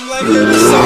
I'm like,